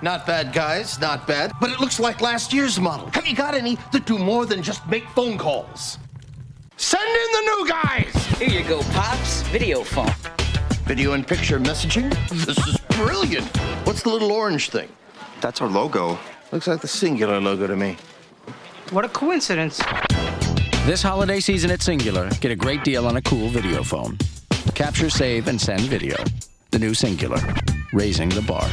Not bad, guys. Not bad. But it looks like last year's model. Have you got any that do more than just make phone calls? Send in the new guys! Here you go, Pops. Video phone. Video and picture messaging? This is brilliant. What's the little orange thing? That's our logo. Looks like the Cingular logo to me. What a coincidence. This holiday season at Cingular, get a great deal on a cool video phone. Capture, save, and send video. The new Cingular, raising the bar.